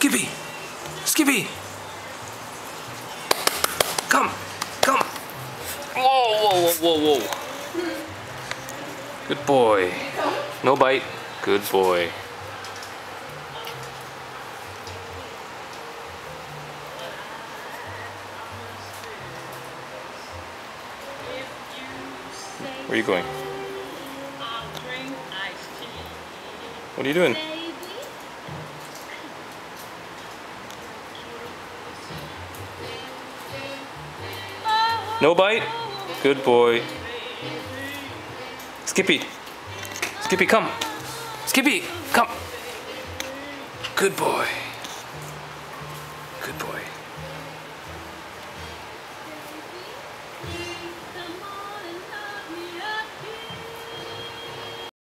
Skippy! Skippy! Come! Come! Whoa, whoa, whoa, whoa, whoa. Good boy. No bite. Good boy. Where are you going? What are you doing? No bite? Good boy. Skippy. Skippy, come. Skippy, come. Good boy. Good boy.